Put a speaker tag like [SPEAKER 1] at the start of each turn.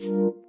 [SPEAKER 1] Música